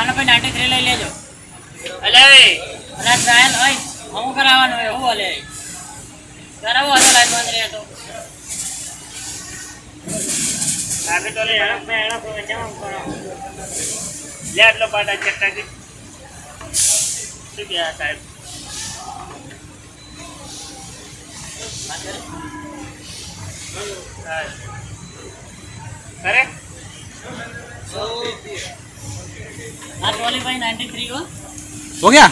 આના ભાઈ ninety three લઈ લેજો. અલે અને ટ્રાયલ હોય હું કરાવવાનું હોય, હું હલે કરાવો હતો લાઈટ બંધ રહે તો. તો લે હેડો મે હેડો તો જામ કરો? લે આટલો શું કે આ સાહેબ. કરે? हो गया?